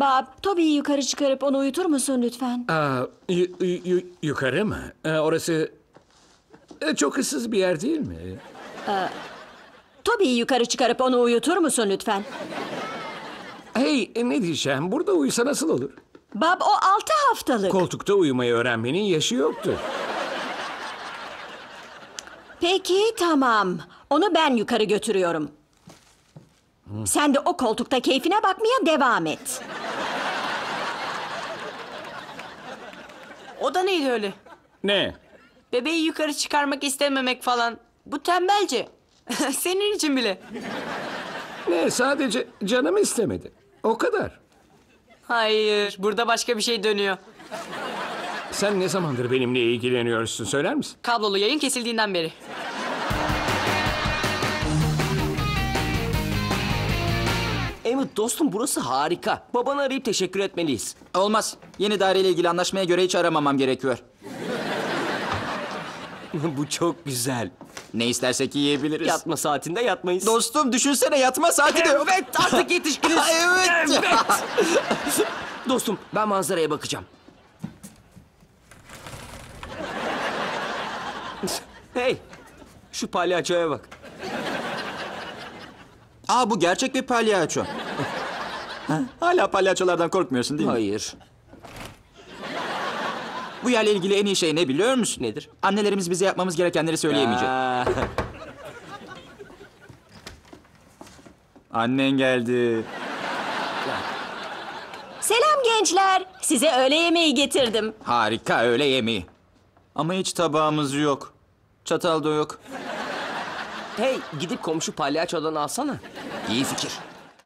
Bob, Toby'yi yukarı çıkarıp onu uyutur musun lütfen? Aa, yu- yu- yu- yukarı mı? Ee, orası e, çok ıssız bir yer değil mi? Toby'yi yukarı çıkarıp onu uyutur musun lütfen? Hey, e, ne diyeceğim? Burada uyusa nasıl olur? Bob o altı haftalık. Koltukta uyumayı öğrenmenin yaşı yoktur. Peki tamam. Onu ben yukarı götürüyorum. Sen de o koltukta keyfine bakmaya devam et. O da neydi öyle? Ne? Bebeği yukarı çıkarmak istememek falan. Bu tembelce. Senin için bile. Ne? Sadece canım istemedi. O kadar. Hayır, burada başka bir şey dönüyor. Sen ne zamandır benimle ilgileniyorsun söyler misin? Kablolu yayın kesildiğinden beri. Emmett dostum burası harika. Babanı arayıp teşekkür etmeliyiz. Olmaz. Yeni daireyle ilgili anlaşmaya göre hiç aramamam gerekiyor. Bu çok güzel. Ne istersek yiyebiliriz. Yatma saatinde yatmayız. Dostum düşünsene yatma saati de. Evet artık yetişkiniz. evet. Dostum ben manzaraya bakacağım. hey şu palyaçoya bak. Aa bu gerçek bir palyaço. Ha, Hala palyaçolardan korkmuyorsun değil mi? Hayır. Bu yerle ilgili en iyi şey ne biliyor musun? Nedir? Annelerimiz bize yapmamız gerekenleri söyleyemeyecek. Aa, Annen geldi. Selam gençler. Size öğle yemeği getirdim. Harika öğle yemeği. Ama hiç tabağımız yok. Çatal da yok. Hey gidip komşu palyaçodan alsana. İyi fikir.